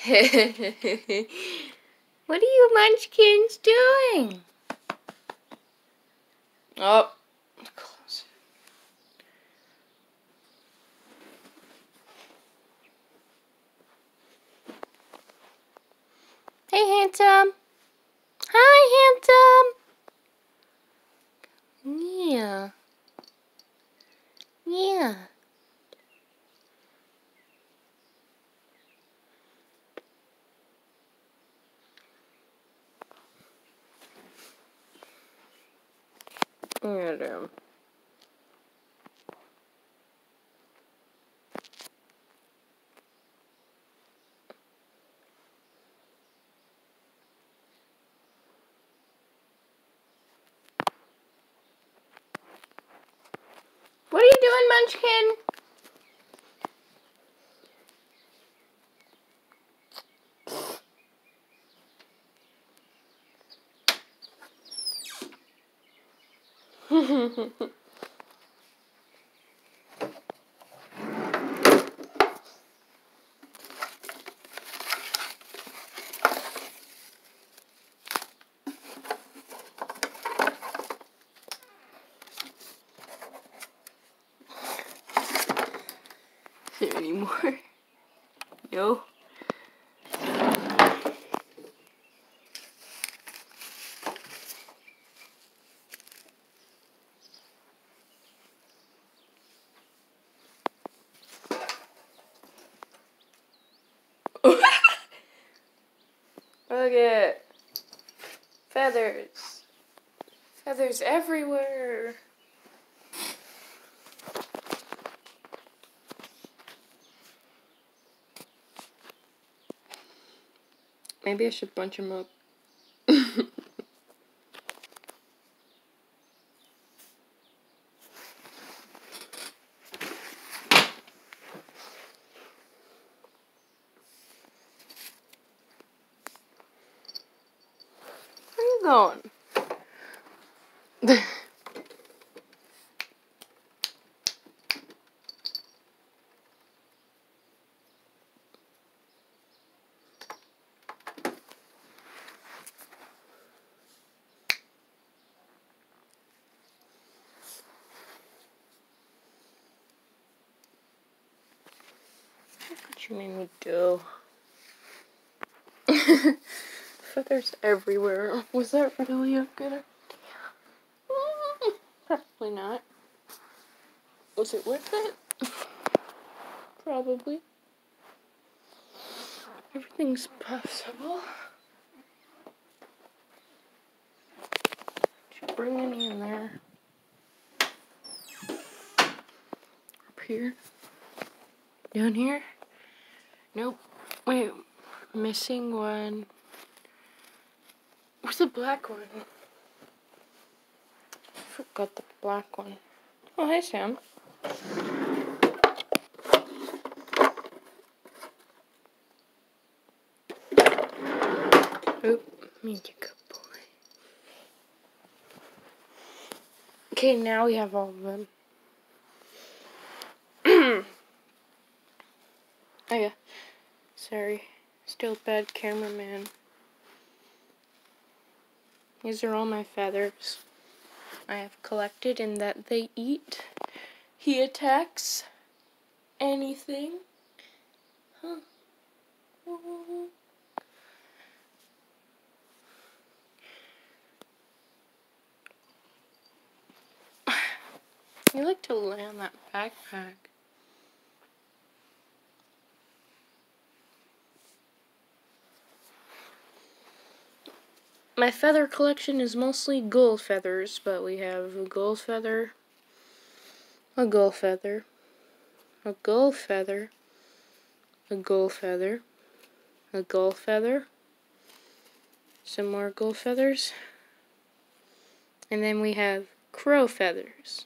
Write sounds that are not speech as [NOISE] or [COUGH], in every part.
[LAUGHS] what are you munchkins doing? Oh, close. Hey, handsome. Hi, handsome. Yeah. Yeah. Yeah, damn. What are you doing, Munchkin? There [LAUGHS] anymore? [LAUGHS] No. Look at feathers. Feathers everywhere. Maybe I should bunch them up. [LAUGHS] Where are you going? What you made me do. [LAUGHS] Feathers everywhere. [LAUGHS] Was that really a good idea? [LAUGHS] Probably not. Was it worth it? [LAUGHS] Probably. Everything's possible. Did you bring any in there? Up here? Down here? Nope. Wait, missing one. Where's the black one? I forgot the black one. Oh, hi, Sam. Oop, me a good boy. Okay, now we have all of them. [CLEARS THROAT] oh yeah. Sorry. Still bad cameraman. These are all my feathers I have collected and that they eat. He attacks anything. Huh. [LAUGHS] You like to lay on that backpack. My feather collection is mostly gull feathers, but we have a gull feather, a gull feather, a gull feather, a gull feather, a gull feather, some more gull feathers, and then we have crow feathers.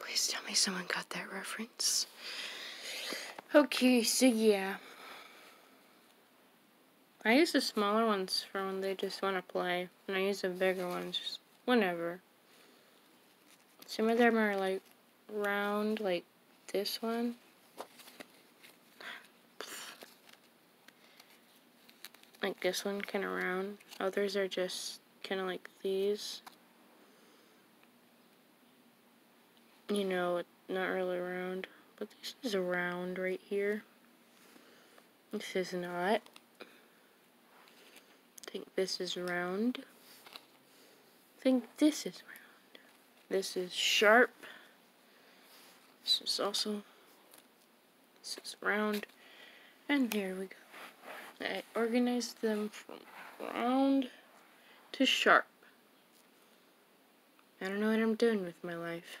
Please tell me someone got that reference. Okay, so yeah. I use the smaller ones for when they just want to play, and I use the bigger ones just whenever. Some of them are like round, like this one. [SIGHS] Like this one, kind of round. Others are just kind of like these. You know, not really round. But this is round right here. This is not. Think this is round. I think this is round. This is sharp. This is also, this is round. And here we go. I organized them from round to sharp. I don't know what I'm doing with my life.